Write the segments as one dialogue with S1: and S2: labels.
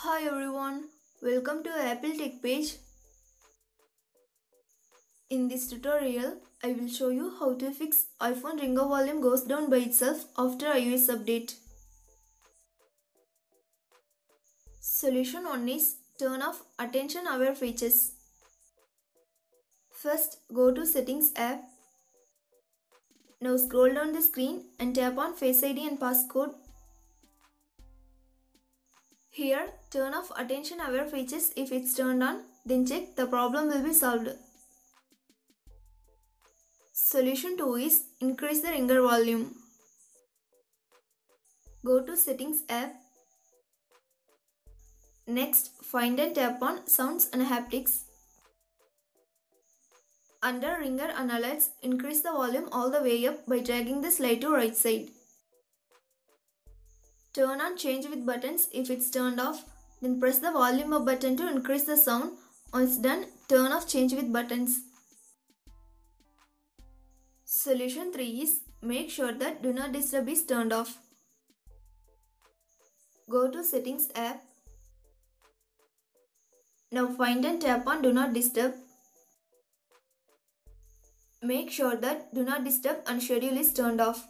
S1: Hi everyone, welcome to Apple Tech page. In this tutorial, I will show you how to fix iPhone ringer volume goes down by itself after iOS update. Solution 1 is turn off attention aware features. First, go to settings app. Now scroll down the screen and tap on Face ID and passcode here, turn off attention aware features if it's turned on, then check the problem will be solved. Solution 2 is increase the ringer volume. Go to settings app. Next, find and tap on sounds and haptics. Under ringer and alerts, increase the volume all the way up by dragging the slide to right side. Turn on change with buttons if it's turned off. Then press the volume up button to increase the sound. Once done, turn off change with buttons. Solution 3 is make sure that do not disturb is turned off. Go to settings app. Now find and tap on do not disturb. Make sure that do not disturb and schedule is turned off.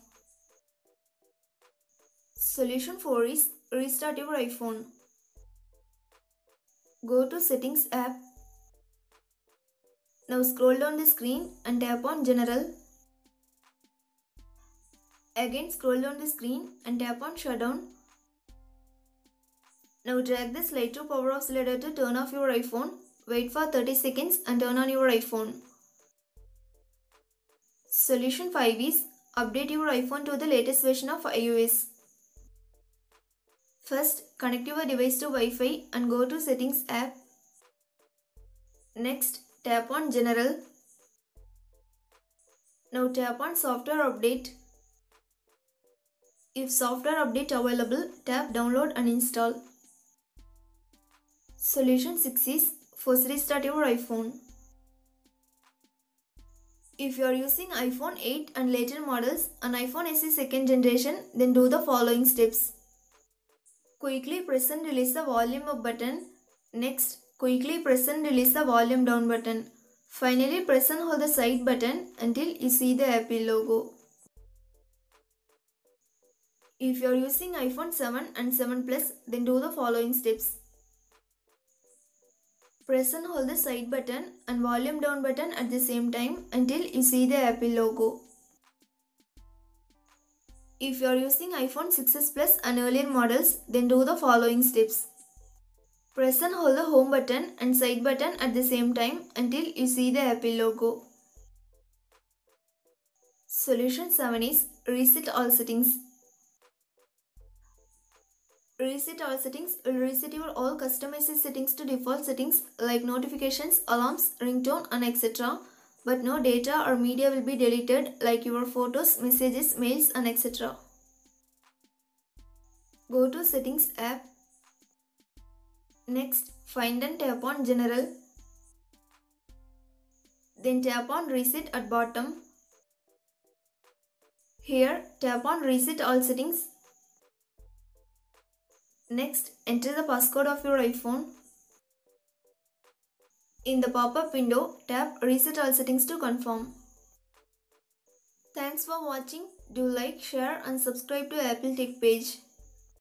S1: Solution 4 is restart your iPhone. Go to settings app. Now scroll down the screen and tap on general. Again scroll down the screen and tap on shutdown. Now drag the slide to power off slider to turn off your iPhone. Wait for 30 seconds and turn on your iPhone. Solution 5 is update your iPhone to the latest version of iOS. First, connect your device to Wi-Fi and go to Settings app. Next, tap on General. Now tap on Software Update. If software update available, tap Download and install. Solution 6 is Force restart your iPhone. If you are using iPhone 8 and later models and iPhone SE second generation, then do the following steps. Quickly press and release the volume up button. Next, quickly press and release the volume down button. Finally, press and hold the side button until you see the Apple logo. If you are using iPhone 7 and 7 Plus, then do the following steps. Press and hold the side button and volume down button at the same time until you see the Apple logo. If you are using iPhone 6s Plus and earlier models, then do the following steps. Press and hold the home button and side button at the same time until you see the Apple logo. Solution 7 is Reset all settings. Reset all settings will reset your all customized settings to default settings like notifications, alarms, ringtone and etc but no data or media will be deleted like your photos, messages, mails and etc. Go to settings app. Next, find and tap on general. Then tap on reset at bottom. Here, tap on reset all settings. Next, enter the passcode of your iPhone. In the pop-up window, tap Reset All Settings to confirm. Thanks for watching. Do like, share and subscribe to Apple Tech page.